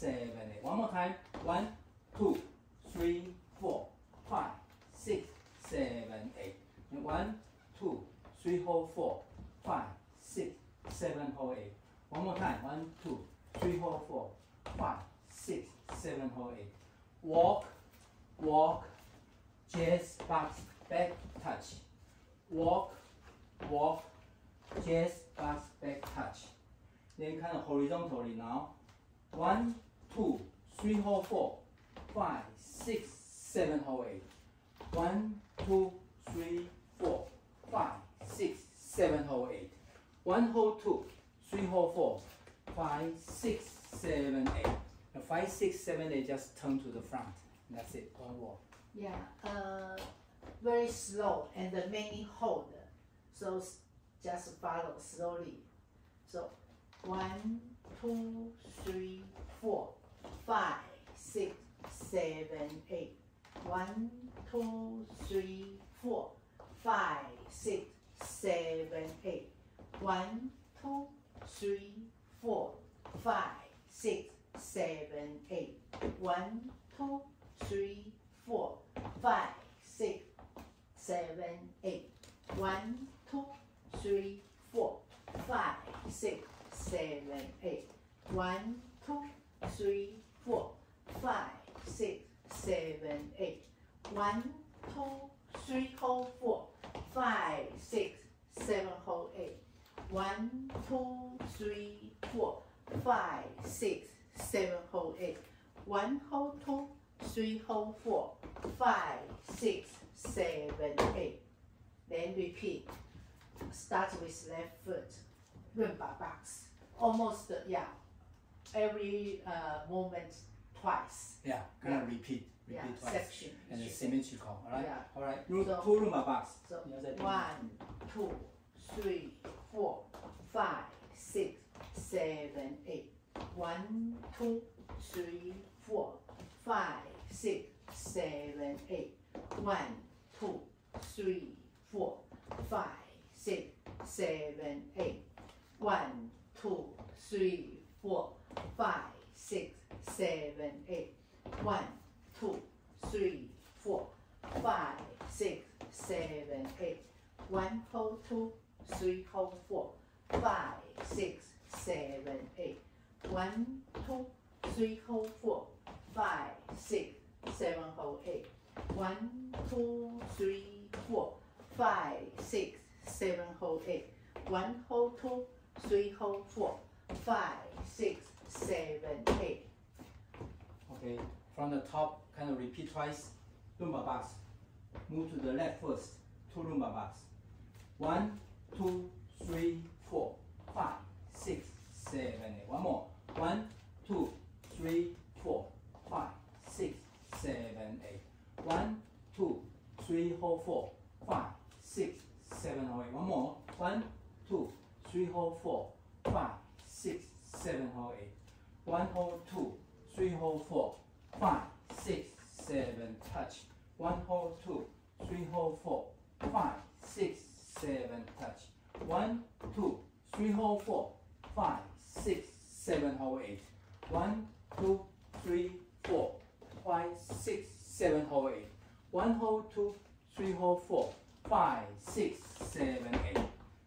seven, eight. One more time. One, two, three, four, five, six, seven, eight. And one, two, three, four, four, five, six, seven, eight. One more time. One, two, three, four, four, five, six, seven, eight. Walk, walk, jazz, box, back, touch walk, walk, chest, bus, back touch. Then kind of horizontally now. One, two, three, four, four, five, six, seven, eight. One, two, three, four, five, six, seven, eight. One, hold two, three, hold four, five, six, seven, eight. And five, six, seven, eight, just turn to the front. That's it, one walk. Yeah. Uh very slow and the many hold. So just follow slowly. So one, two, three, four, five, six, seven, eight. One, two, three, four, five, six, seven, eight. One, two, three, four, five, six, seven, eight. One, two, three, four, five, six, seven, eight. One, two, three, four, five, six, seven, eight. One, two, three, four, five, six, seven, eight. One, two, three, four, four, five, six, seven, eight. One, two, three, four, five, six, seven, eight. One, two, three, four, five, six, seven, eight. Then repeat. Start with left foot. Rumba box. Almost, yeah, every uh, moment twice. Yeah, kind yeah. repeat. Repeat yeah, twice. Section. And then symmetrical, alright? Yeah. Alright, so, two Rumba box. So one, two, three, four, five, six, seven, eight. One, two, three, four, five, six, seven, eight. One, two, three, four, five, six, seven, eight. One, two, three, four, five, six, seven, eight. One, two, three, four, five, six, seven, eight. One, hold two, three, hold four, five, six, seven, eight. One, two, three, hold four, five, six, seven, hold eight. One, two, three, four, five, six, seven, hold eight. One, hold two, three, hold four, five, six, seven, eight. Okay, from the top, kind of repeat twice. Rumba box. Move to the left first. Two Rumba box. One, two, three, four, five, six, seven, eight. One more. One, two, three, four, five, six, seven, eight. One, two, three, four, four, five, six, seven, eight. One more. One, two, three, four, four, five, six, seven, eight. One, hold, two, three, hold, four, five, six, seven, touch. One, hold, two, three, hold, four, five, six, seven, touch. One, two, three, hold, four, five, six, seven, hold, eight. One, two, three, four, five, six, seven hole eight. One hole, two, three hole, four, five, six, seven, eight.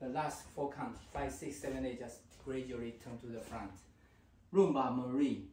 The last four count, five, six, seven, eight, just gradually turn to the front. Rhumba Marie.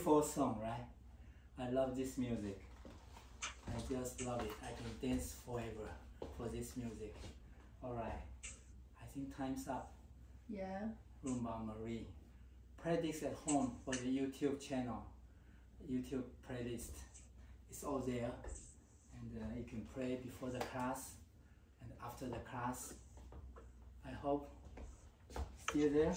beautiful song, right? I love this music. I just love it. I can dance forever for this music. All right. I think time's up. Yeah. Rhumba Marie. Playlist at home for the YouTube channel. YouTube playlist. It's all there. And uh, you can play before the class and after the class. I hope still there.